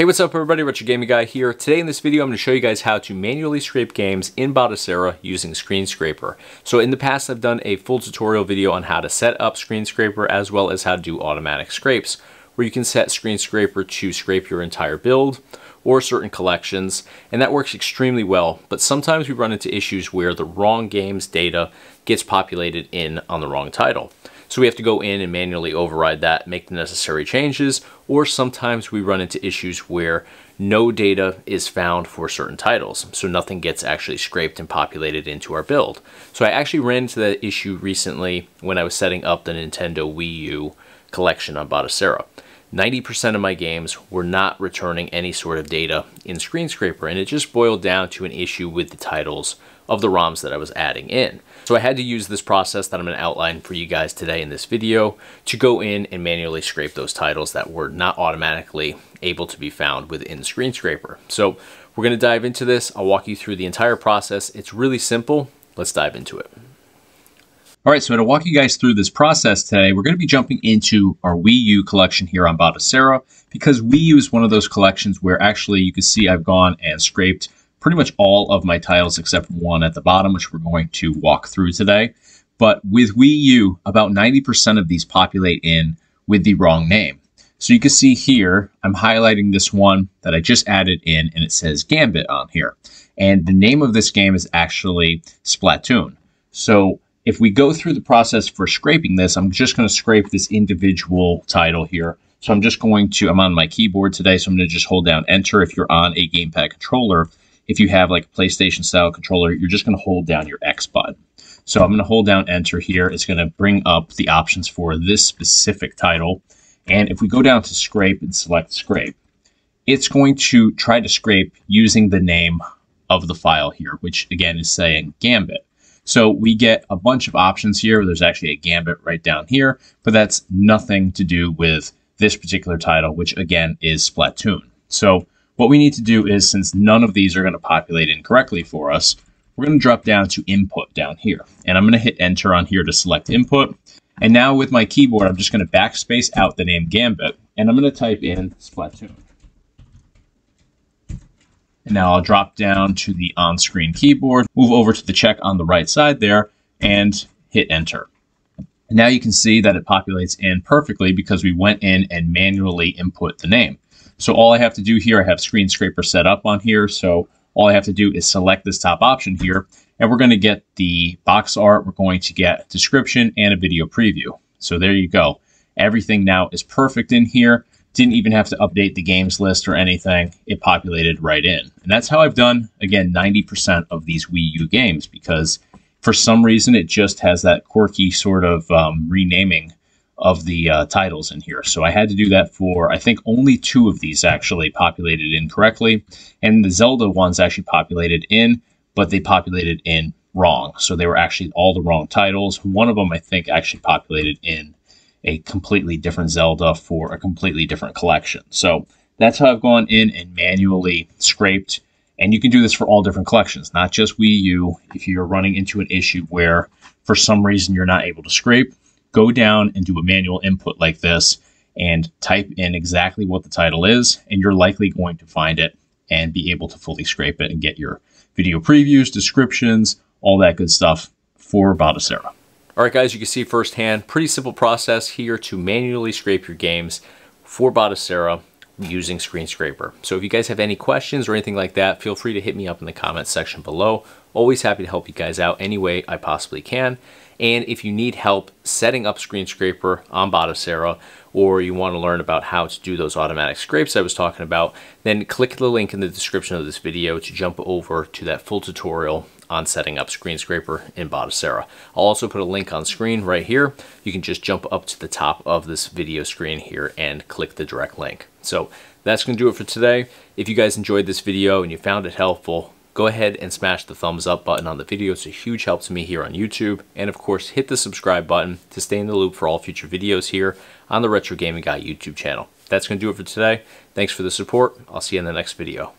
Hey, what's up everybody? Retro Gaming Guy here. Today in this video, I'm going to show you guys how to manually scrape games in Batocera using Screen Scraper. So in the past, I've done a full tutorial video on how to set up Screen Scraper as well as how to do automatic scrapes, where you can set Screen Scraper to scrape your entire build or certain collections, and that works extremely well, but sometimes we run into issues where the wrong game's data gets populated in on the wrong title. So we have to go in and manually override that, make the necessary changes, or sometimes we run into issues where no data is found for certain titles, so nothing gets actually scraped and populated into our build. So I actually ran into that issue recently when I was setting up the Nintendo Wii U collection on Batocera. 90% of my games were not returning any sort of data in Screen Scraper, and it just boiled down to an issue with the titles of the ROMs that I was adding in. So I had to use this process that I'm going to outline for you guys today in this video to go in and manually scrape those titles that were not automatically able to be found within Screen Scraper. So we're going to dive into this. I'll walk you through the entire process. It's really simple. Let's dive into it. All right, so to walk you guys through this process today, we're going to be jumping into our Wii U collection here on Batocera because Wii U is one of those collections where actually you can see I've gone and scraped pretty much all of my tiles except one at the bottom, which we're going to walk through today. But with Wii U, about 90% of these populate in with the wrong name. So you can see here, I'm highlighting this one that I just added in and it says Gambit on here. And the name of this game is actually Splatoon. So if we go through the process for scraping this, I'm just going to scrape this individual title here. So I'm just going to, I'm on my keyboard today, so I'm going to just hold down enter if you're on a gamepad controller. If you have like a PlayStation style controller, you're just going to hold down your X button. So I'm going to hold down enter here. It's going to bring up the options for this specific title. And if we go down to scrape and select scrape, it's going to try to scrape using the name of the file here, which again is saying Gambit. So we get a bunch of options here. There's actually a gambit right down here, but that's nothing to do with this particular title, which again is Splatoon. So what we need to do is, since none of these are going to populate incorrectly for us, we're going to drop down to input down here. And I'm going to hit enter on here to select input. And now with my keyboard, I'm just going to backspace out the name Gambit, and I'm going to type in Splatoon. And now I'll drop down to the on-screen keyboard, move over to the check on the right side there, and hit enter. And now you can see that it populates in perfectly because we went in and manually input the name. So all I have to do here, I have Screen Scraper set up on here. So all I have to do is select this top option here, and we're going to get the box art. We're going to get description and a video preview. So there you go. Everything now is perfect in here. Didn't even have to update the games list or anything. It populated right in. And that's how I've done, again, 90% of these Wii U games because for some reason it just has that quirky sort of um, renaming of the uh, titles in here. So I had to do that for, I think, only two of these actually populated incorrectly. And the Zelda ones actually populated in, but they populated in wrong. So they were actually all the wrong titles. One of them, I think, actually populated in a completely different Zelda for a completely different collection. So that's how I've gone in and manually scraped. And you can do this for all different collections, not just Wii U. If you're running into an issue where for some reason you're not able to scrape, go down and do a manual input like this and type in exactly what the title is, and you're likely going to find it and be able to fully scrape it and get your video previews, descriptions, all that good stuff for Batocera. All right, guys, you can see firsthand, pretty simple process here to manually scrape your games for Batocera using Screen Scraper. So if you guys have any questions or anything like that, feel free to hit me up in the comments section below. Always happy to help you guys out any way I possibly can. And if you need help setting up Screen Scraper on Batocera, or you want to learn about how to do those automatic scrapes I was talking about, then click the link in the description of this video to jump over to that full tutorial on setting up Screen Scraper in Batocera. I'll also put a link on screen right here. You can just jump up to the top of this video screen here and click the direct link. So that's going to do it for today. If you guys enjoyed this video and you found it helpful, go ahead and smash the thumbs up button on the video. It's a huge help to me here on YouTube. And of course, hit the subscribe button to stay in the loop for all future videos here on the Retro Gaming Guy YouTube channel. That's going to do it for today. Thanks for the support. I'll see you in the next video.